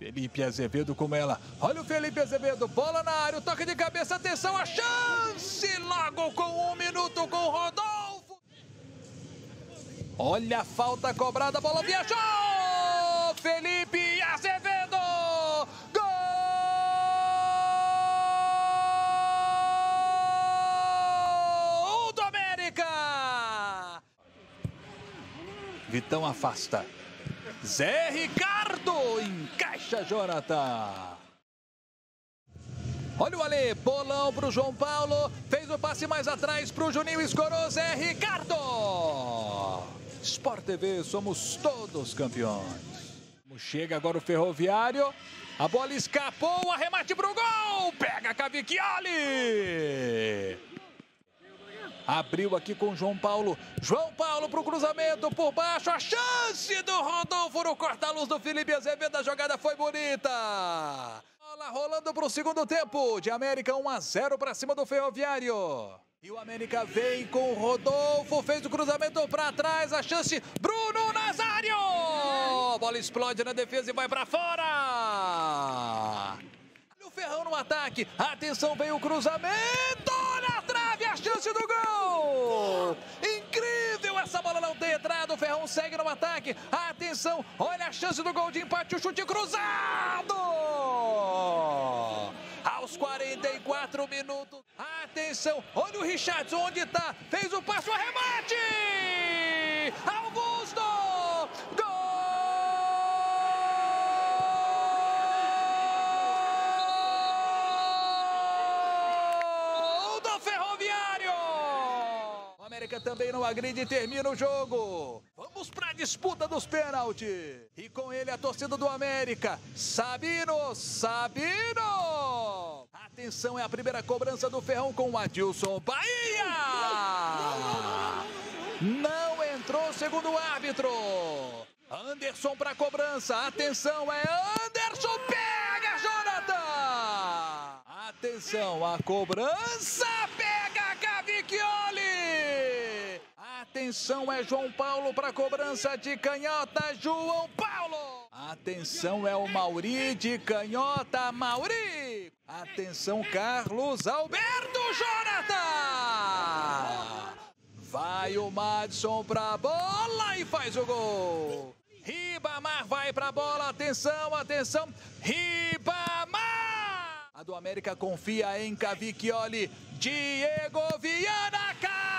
Felipe Azevedo com ela. Olha o Felipe Azevedo, bola na área, o toque de cabeça, atenção, a chance! Logo com um minuto com o Rodolfo. Olha a falta cobrada, a bola viajou! Felipe Azevedo! Gol do América! Vitão afasta. Zé Ricardo encaixa Jonathan. Olha o Ale, bolão pro João Paulo, fez o passe mais atrás pro Juninho, escorou Zé Ricardo. Sport TV, somos todos campeões. Chega agora o Ferroviário, a bola escapou, arremate pro gol, pega Cavicchioli. Abriu aqui com João Paulo. João Paulo para o cruzamento por baixo. A chance do Rodolfo no corta-luz do Felipe Azevedo. A jogada foi bonita. Bola rolando para o segundo tempo. De América 1 a 0 para cima do Ferroviário. E o América vem com o Rodolfo. Fez o cruzamento para trás. A chance. Bruno Nazário. Bola explode na defesa e vai para fora. O Ferrão no ataque. Atenção, vem o cruzamento trave. A chance do gol. Incrível, essa bola não tem entrado. O Ferrão segue no ataque. Atenção, olha a chance do gol de empate. O chute cruzado. Aos 44 minutos. Atenção, olha o Richardson onde está. Fez o passo, arremate. Augusto. Gol do Ferroviário. O América também não agride e termina o jogo. Vamos para a disputa dos pênaltis. E com ele a torcida do América. Sabino, Sabino. Atenção, é a primeira cobrança do Ferrão com o Adilson Bahia. Não entrou segundo o árbitro. Anderson para cobrança. Atenção, é Anderson. Pega, Jonathan. Atenção, a cobrança pega Atenção, é João Paulo para cobrança de canhota, João Paulo. Atenção, é o Mauri de canhota, Mauri. Atenção, Carlos Alberto Jonathan. Vai o Madison pra bola e faz o gol. Ribamar vai pra bola, atenção, atenção. Ribamar! A do América confia em Cavicchioli. Diego Viana, cara!